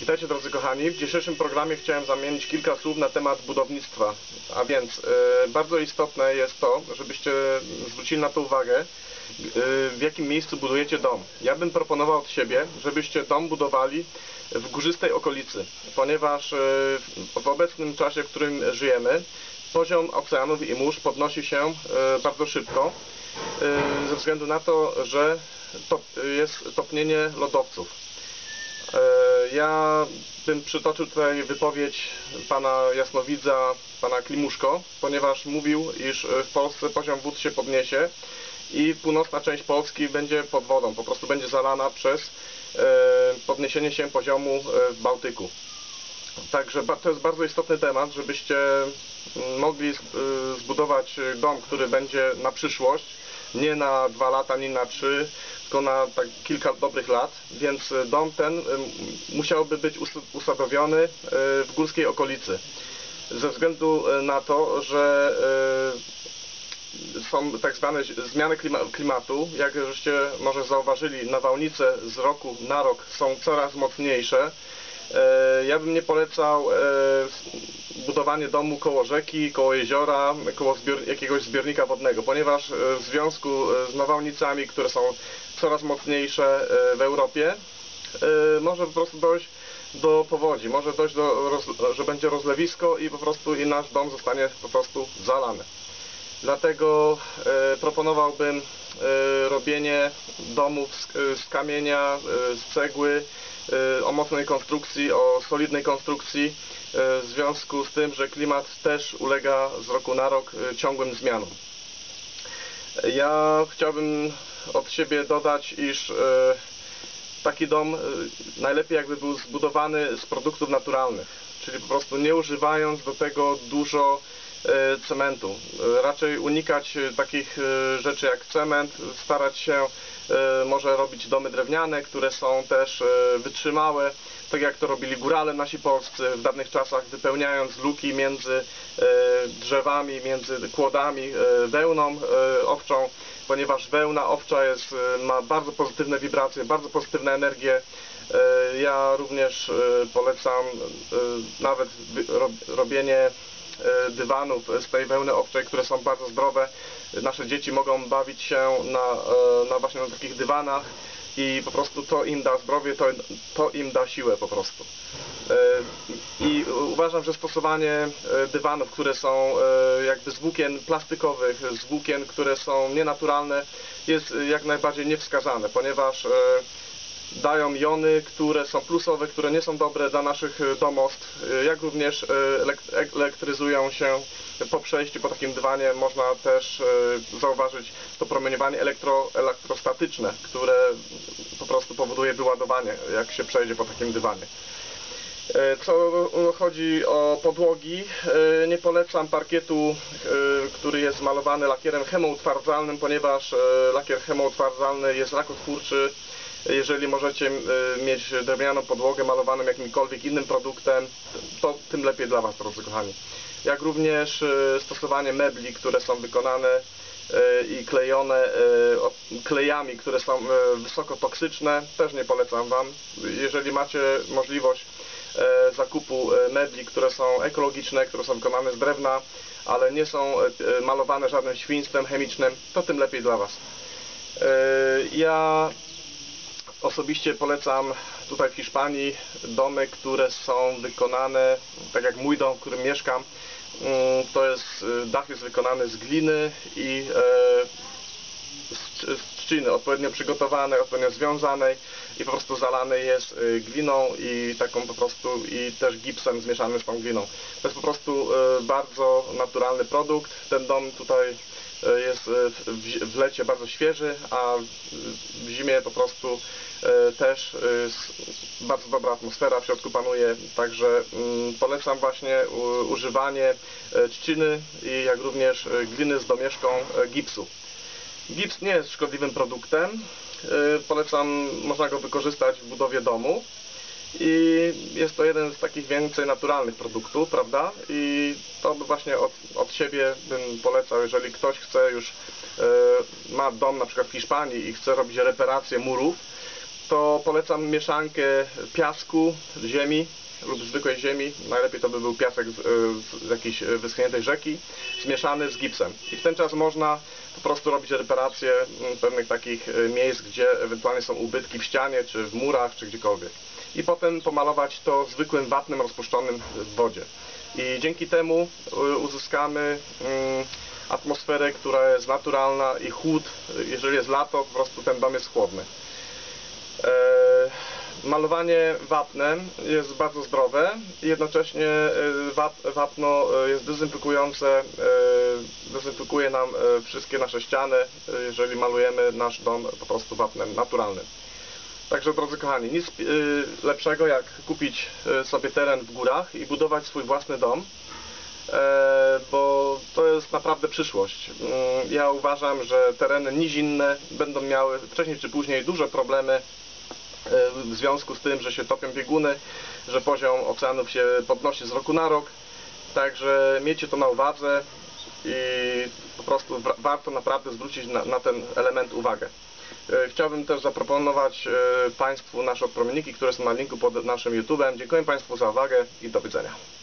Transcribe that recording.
Witajcie drodzy kochani. W dzisiejszym programie chciałem zamienić kilka słów na temat budownictwa. A więc e, bardzo istotne jest to, żebyście zwrócili na to uwagę, e, w jakim miejscu budujecie dom. Ja bym proponował od siebie, żebyście dom budowali w górzystej okolicy, ponieważ e, w obecnym czasie, w którym żyjemy, poziom oceanów i mórz podnosi się bardzo szybko ze względu na to, że to jest topnienie lodowców. E, Ja bym przytoczył tutaj wypowiedź pana Jasnowidza, pana Klimuszko, ponieważ mówił, iż w Polsce poziom wód się podniesie i północna część Polski będzie pod wodą, po prostu będzie zalana przez e, podniesienie się poziomu e, w Bałtyku. Także to jest bardzo istotny temat, żebyście mm, mogli zbudować dom, który będzie na przyszłość, nie na dwa lata, nie na trzy, tylko na tak kilka dobrych lat, więc y, dom ten y, musiałby być us- usadowiony y, w górskiej okolicy. Ze względu na to, że są tak zwane zmiany klima- klimatu, jak żeście może zauważyli, nawałnice z roku na rok są coraz mocniejsze. E, Ja bym nie polecał e, budowanie domu koło rzeki, koło jeziora, koło zbior jakiegoś zbiornika wodnego, ponieważ e, w związku e, z nawałnicami, które są coraz mocniejsze e, w Europie, może po prostu dojść do powodzi, może dojść do, że będzie rozlewisko i po prostu i nasz dom zostanie po prostu zalany. Dlatego proponowałbym robienie domów z, kamienia, z cegły, o mocnej konstrukcji, o solidnej konstrukcji, w związku z tym, że klimat też ulega z roku na rok e, ciągłym zmianom. Ja chciałbym od siebie dodać, iż e, taki dom e, najlepiej jakby był zbudowany z produktów naturalnych, czyli po prostu nie używając do tego dużo e, cementu. E, Raczej unikać e, takich e, rzeczy jak cement, starać się e, może robić domy drewniane, które są też e, wytrzymałe, tak jak to robili górale nasi polscy w dawnych czasach, wypełniając luki między e, drzewami, między kłodami, e, wełną e, owczą, ponieważ wełna owcza jest, e, ma bardzo pozytywne wibracje, bardzo pozytywne energie. E, Ja również e, polecam e, nawet robienie e, dywanów z tej wełny owczej, które są bardzo zdrowe. Nasze dzieci mogą bawić się na, e, na właśnie na takich dywanach i po prostu to im da zdrowie, to, to im da siłę po prostu. E, I uważam, że stosowanie e, dywanów, które są e, jakby z włókien plastikowych, z włókien, które są nienaturalne, jest e, jak najbardziej niewskazane, ponieważ e, dają jony, które są plusowe, które nie są dobre dla naszych e, domostw, e, jak również e, elek- elektryzują się po przejściu po takim dywanie. Można też zauważyć to promieniowanie elektro, elektrostatyczne, które po prostu powoduje wyładowanie, jak się przejdzie po takim dywanie. Co chodzi o podłogi, nie polecam parkietu, który jest malowany lakierem chemoutwardzalnym, ponieważ lakier chemoutwardzalny jest rakotwórczy. Jeżeli możecie e, mieć drewnianą podłogę malowaną jakimkolwiek innym produktem, to tym lepiej dla Was, drodzy kochani. Jak również e, stosowanie mebli, które są wykonane e, i klejone klejami, które są e, wysoko toksyczne, też nie polecam Wam. Jeżeli macie możliwość zakupu mebli, które są ekologiczne, które są wykonane z drewna, ale nie są malowane żadnym świństwem chemicznym, to tym lepiej dla Was. Ja osobiście polecam tutaj w Hiszpanii domy, które są wykonane, tak jak mój dom, w którym mieszkam, mm, to jest, y, dach jest wykonany z gliny i e, z, trzciny odpowiednio przygotowanej, odpowiednio związanej i po prostu zalany jest y, gliną i taką po prostu i też gipsem zmieszany z tą gliną. To jest po prostu y, bardzo naturalny produkt. Ten dom tutaj jest y, w, lecie bardzo świeży, a w- zimie po prostu y, też bardzo dobra atmosfera w środku panuje, także mm, polecam właśnie używanie trzciny jak również gliny z domieszką gipsu. Gips nie jest szkodliwym produktem. Polecam, można go wykorzystać w budowie domu. I jest to jeden z takich więcej naturalnych produktów, prawda? I to by właśnie od, od siebie bym polecał, jeżeli ktoś chce już, yy, ma dom na przykład w Hiszpanii i chce robić reparację murów, to polecam mieszankę piasku, ziemi lub zwykłej ziemi. Najlepiej to by był piasek z, z, z jakiejś wyschniętej rzeki, zmieszany z gipsem. I w ten czas można po prostu robić reparację mm, pewnych takich miejsc, gdzie ewentualnie są ubytki w ścianie, czy w murach, czy gdziekolwiek. I potem pomalować to zwykłym wapnem rozpuszczonym w wodzie. I dzięki temu y, uzyskamy mm, atmosferę, która jest naturalna i chłód, jeżeli jest lato, po prostu ten dom jest chłodny. E, Malowanie wapnem jest bardzo zdrowe i jednocześnie wap- wapno e, jest dezynfekujące, dezynfekuje nam wszystkie nasze ściany, jeżeli malujemy nasz dom po prostu wapnem naturalnym. Także drodzy kochani, nic y, lepszego jak kupić y, sobie teren w górach i budować swój własny dom, e, bo to jest naprawdę przyszłość. Mm, Ja uważam, że tereny nizinne będą miały wcześniej czy później duże problemy e, w związku z tym, że się topią bieguny, że poziom oceanów się podnosi z roku na rok. Także miejcie to na uwadze i po prostu wa- warto naprawdę zwrócić na, na ten element uwagę. E, Chciałbym też zaproponować e, Państwu nasze odpromienniki, które są na linku pod naszym YouTube'em. Dziękuję Państwu za uwagę i do widzenia.